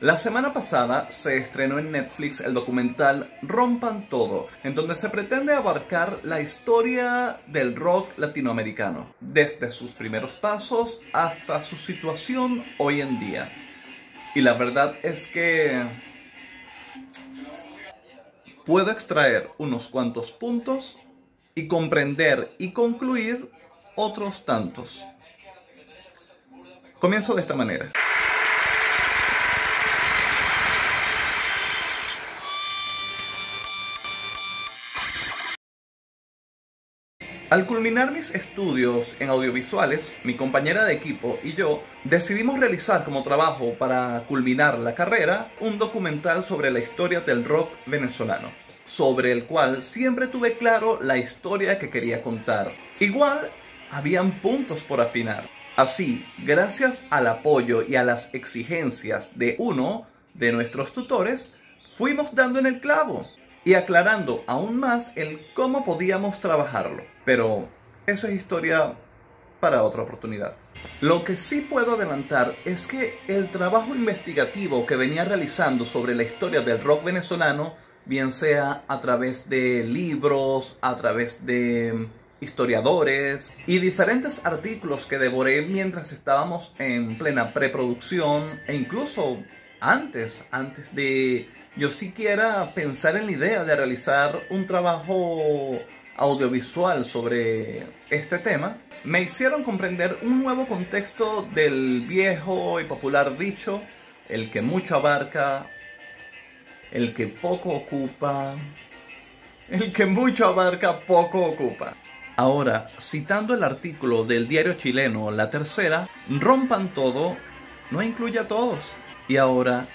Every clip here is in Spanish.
La semana pasada se estrenó en Netflix el documental Rompan Todo, en donde se pretende abarcar la historia del rock latinoamericano, desde sus primeros pasos hasta su situación hoy en día. Y la verdad es que puedo extraer unos cuantos puntos y comprender y concluir otros tantos. Comienzo de esta manera. Al culminar mis estudios en audiovisuales, mi compañera de equipo y yo decidimos realizar como trabajo para culminar la carrera un documental sobre la historia del rock venezolano, sobre el cual siempre tuve claro la historia que quería contar. Igual, habían puntos por afinar. Así, gracias al apoyo y a las exigencias de uno de nuestros tutores, fuimos dando en el clavo y aclarando aún más el cómo podíamos trabajarlo. Pero eso es historia para otra oportunidad. Lo que sí puedo adelantar es que el trabajo investigativo que venía realizando sobre la historia del rock venezolano, bien sea a través de libros, a través de historiadores y diferentes artículos que devoré mientras estábamos en plena preproducción e incluso antes, antes de yo siquiera pensar en la idea de realizar un trabajo audiovisual sobre este tema, me hicieron comprender un nuevo contexto del viejo y popular dicho, el que mucho abarca, el que poco ocupa, el que mucho abarca, poco ocupa. Ahora, citando el artículo del diario chileno La Tercera, rompan todo, no incluye a todos. Y ahora,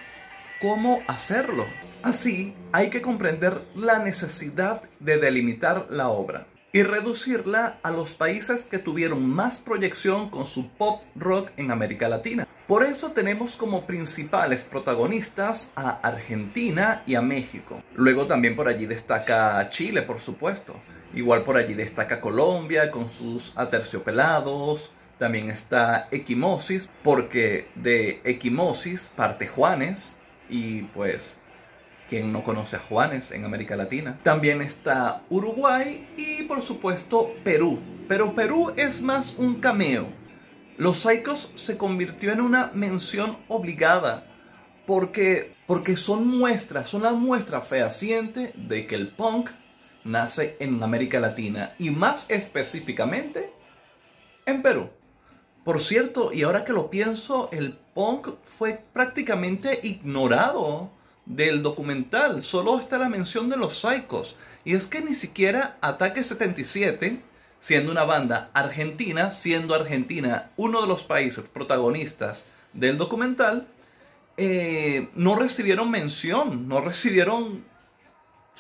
cómo hacerlo. Así, hay que comprender la necesidad de delimitar la obra y reducirla a los países que tuvieron más proyección con su pop rock en América Latina. Por eso tenemos como principales protagonistas a Argentina y a México. Luego también por allí destaca Chile, por supuesto. Igual por allí destaca Colombia con sus aterciopelados. También está Equimosis, porque de Equimosis parte Juanes, y pues quien no conoce a Juanes en América Latina. También está Uruguay y por supuesto Perú. Pero Perú es más un cameo. Los Psychos se convirtió en una mención obligada porque, porque son muestras, son la muestra fehaciente de que el punk nace en América Latina y más específicamente en Perú. Por cierto, y ahora que lo pienso, el punk fue prácticamente ignorado del documental. Solo está la mención de los Psychos. Y es que ni siquiera Ataque 77, siendo una banda argentina, siendo Argentina uno de los países protagonistas del documental, eh, no recibieron mención, no recibieron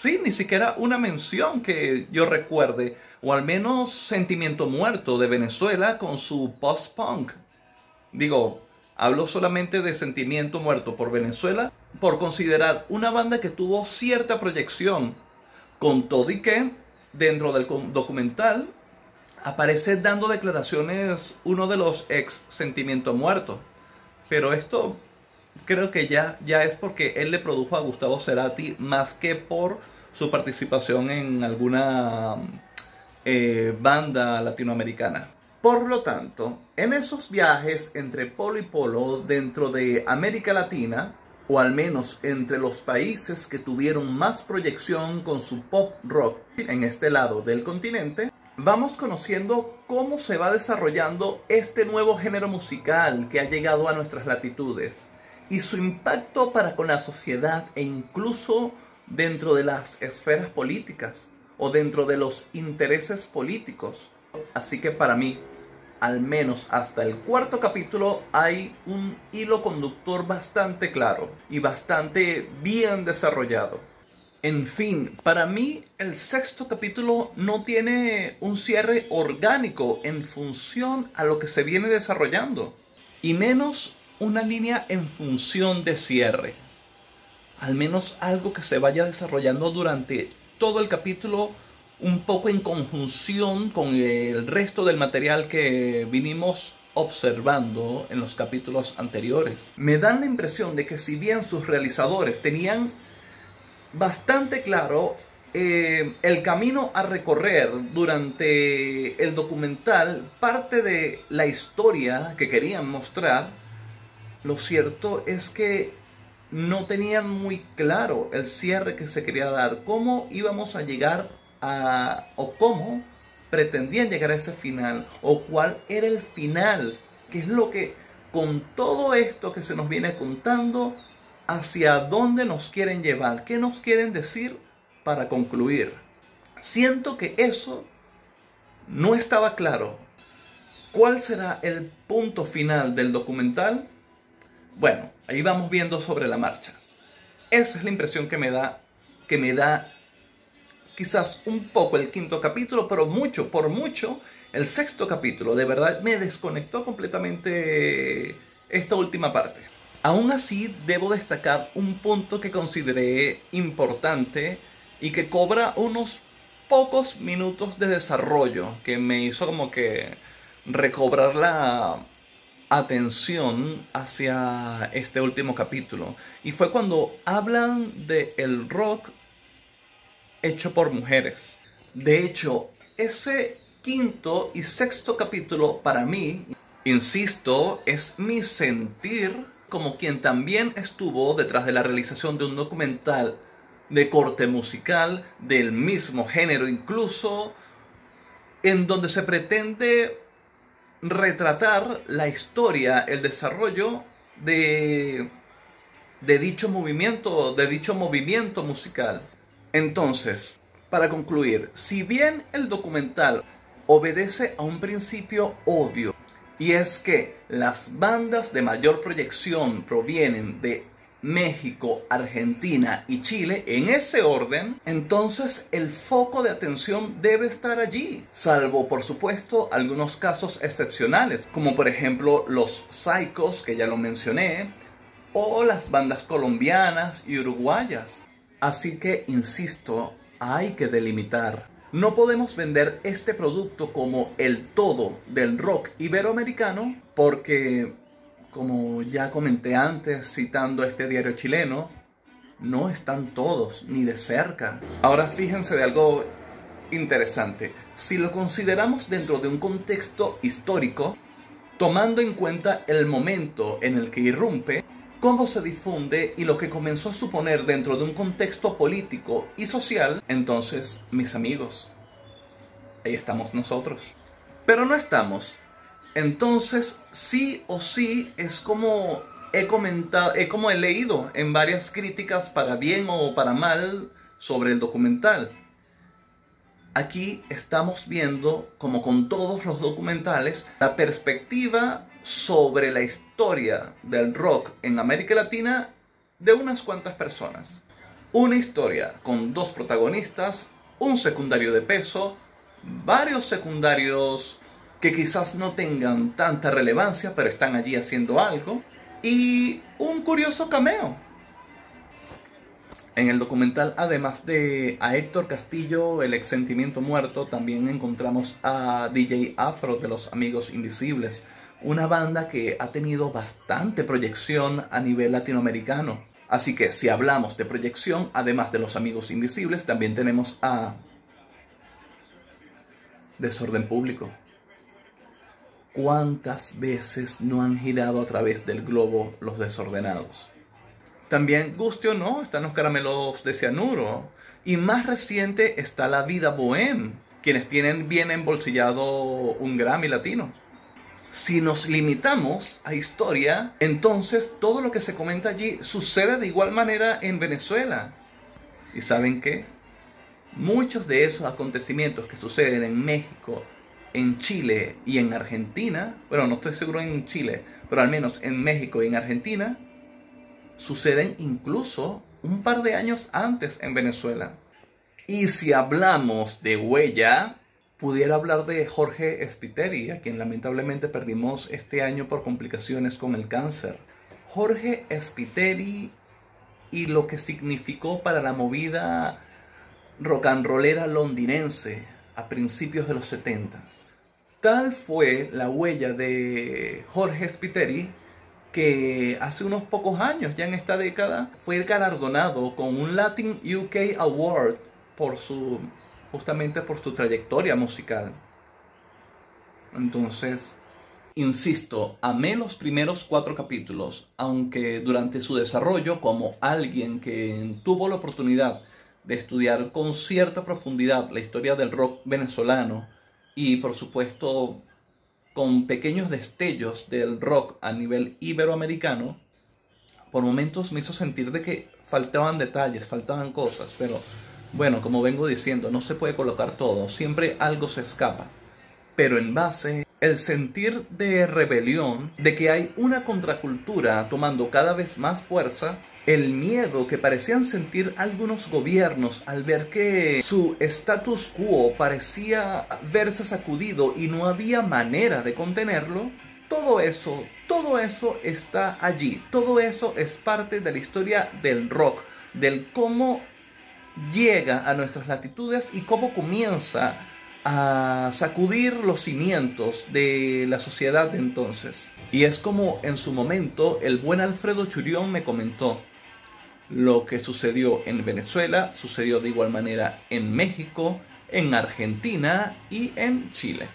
Sí, ni siquiera una mención que yo recuerde, o al menos sentimiento muerto de Venezuela con su post-punk. Digo, hablo solamente de sentimiento muerto por Venezuela por considerar una banda que tuvo cierta proyección, con todo y que dentro del documental aparece dando declaraciones uno de los ex sentimiento muerto. Pero esto creo que ya, ya es porque él le produjo a Gustavo Cerati más que por su participación en alguna eh, banda latinoamericana. Por lo tanto, en esos viajes entre polo y polo dentro de América Latina, o al menos entre los países que tuvieron más proyección con su pop rock en este lado del continente, vamos conociendo cómo se va desarrollando este nuevo género musical que ha llegado a nuestras latitudes y su impacto para con la sociedad e incluso dentro de las esferas políticas o dentro de los intereses políticos. Así que para mí, al menos hasta el cuarto capítulo, hay un hilo conductor bastante claro y bastante bien desarrollado. En fin, para mí el sexto capítulo no tiene un cierre orgánico en función a lo que se viene desarrollando, y menos una línea en función de cierre. Al menos algo que se vaya desarrollando durante todo el capítulo un poco en conjunción con el resto del material que vinimos observando en los capítulos anteriores. Me dan la impresión de que si bien sus realizadores tenían bastante claro eh, el camino a recorrer durante el documental, parte de la historia que querían mostrar, lo cierto es que no tenían muy claro el cierre que se quería dar, cómo íbamos a llegar a, o cómo pretendían llegar a ese final, o cuál era el final, que es lo que con todo esto que se nos viene contando, hacia dónde nos quieren llevar, qué nos quieren decir para concluir. Siento que eso no estaba claro. ¿Cuál será el punto final del documental? Bueno, ahí vamos viendo sobre la marcha. Esa es la impresión que me da, que me da quizás un poco el quinto capítulo, pero mucho, por mucho, el sexto capítulo. De verdad me desconectó completamente esta última parte. Aún así, debo destacar un punto que consideré importante y que cobra unos pocos minutos de desarrollo, que me hizo como que recobrar la atención hacia este último capítulo. Y fue cuando hablan de el rock hecho por mujeres. De hecho, ese quinto y sexto capítulo para mí, insisto, es mi sentir como quien también estuvo detrás de la realización de un documental de corte musical, del mismo género incluso, en donde se pretende retratar la historia, el desarrollo de, de dicho movimiento, de dicho movimiento musical. Entonces, para concluir, si bien el documental obedece a un principio obvio, y es que las bandas de mayor proyección provienen de México, Argentina y Chile en ese orden, entonces el foco de atención debe estar allí, salvo por supuesto algunos casos excepcionales, como por ejemplo los Psychos, que ya lo mencioné, o las bandas colombianas y uruguayas. Así que, insisto, hay que delimitar. No podemos vender este producto como el todo del rock iberoamericano porque como ya comenté antes citando este diario chileno, no están todos, ni de cerca. Ahora fíjense de algo interesante. Si lo consideramos dentro de un contexto histórico, tomando en cuenta el momento en el que irrumpe, cómo se difunde y lo que comenzó a suponer dentro de un contexto político y social, entonces, mis amigos, ahí estamos nosotros. Pero no estamos entonces, sí o sí es como he comentado, he como he leído en varias críticas para bien o para mal sobre el documental. Aquí estamos viendo, como con todos los documentales, la perspectiva sobre la historia del rock en América Latina de unas cuantas personas. Una historia con dos protagonistas, un secundario de peso, varios secundarios que quizás no tengan tanta relevancia, pero están allí haciendo algo, y un curioso cameo. En el documental, además de a Héctor Castillo, el ex sentimiento muerto, también encontramos a DJ Afro de los Amigos Invisibles, una banda que ha tenido bastante proyección a nivel latinoamericano. Así que si hablamos de proyección, además de los Amigos Invisibles, también tenemos a Desorden Público. ¿Cuántas veces no han girado a través del globo los desordenados? También, guste o no, están los caramelos de cianuro. Y más reciente está la vida bohem, quienes tienen bien embolsillado un Grammy latino. Si nos limitamos a historia, entonces todo lo que se comenta allí sucede de igual manera en Venezuela. ¿Y saben qué? Muchos de esos acontecimientos que suceden en México, en Chile y en Argentina, bueno, no estoy seguro en Chile, pero al menos en México y en Argentina, suceden incluso un par de años antes en Venezuela. Y si hablamos de huella, pudiera hablar de Jorge Spiteri, a quien lamentablemente perdimos este año por complicaciones con el cáncer. Jorge Spiteri y lo que significó para la movida rock and rollera londinense a principios de los 70. Tal fue la huella de Jorge Spiteri que hace unos pocos años, ya en esta década, fue galardonado con un Latin UK Award por su justamente por su trayectoria musical. Entonces, insisto, amé los primeros cuatro capítulos, aunque durante su desarrollo, como alguien que tuvo la oportunidad de estudiar con cierta profundidad la historia del rock venezolano y por supuesto con pequeños destellos del rock a nivel iberoamericano, por momentos me hizo sentir de que faltaban detalles, faltaban cosas, pero bueno, como vengo diciendo, no se puede colocar todo, siempre algo se escapa. Pero en base, el sentir de rebelión, de que hay una contracultura tomando cada vez más fuerza, el miedo que parecían sentir algunos gobiernos al ver que su status quo parecía verse sacudido y no había manera de contenerlo, todo eso, todo eso está allí, todo eso es parte de la historia del rock, del cómo llega a nuestras latitudes y cómo comienza a sacudir los cimientos de la sociedad de entonces. Y es como en su momento el buen Alfredo Churión me comentó, lo que sucedió en Venezuela sucedió de igual manera en México, en Argentina y en Chile.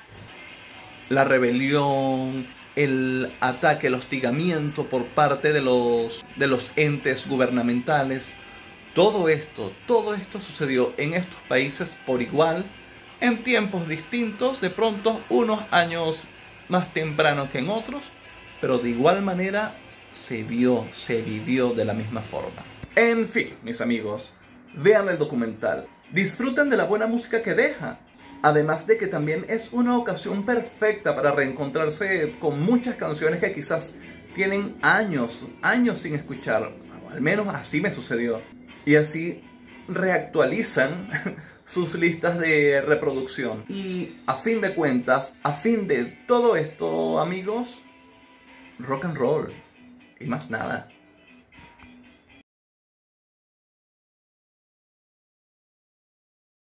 La rebelión, el ataque, el hostigamiento por parte de los, de los entes gubernamentales, todo esto, todo esto sucedió en estos países por igual, en tiempos distintos, de pronto unos años más temprano que en otros, pero de igual manera se vio, se vivió de la misma forma. En fin, mis amigos, vean el documental, disfruten de la buena música que deja, además de que también es una ocasión perfecta para reencontrarse con muchas canciones que quizás tienen años, años sin escuchar, al menos así me sucedió. Y así reactualizan sus listas de reproducción. Y a fin de cuentas, a fin de todo esto, amigos, rock and roll. Y más nada.